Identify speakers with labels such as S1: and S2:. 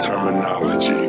S1: Terminology.